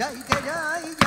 जय जय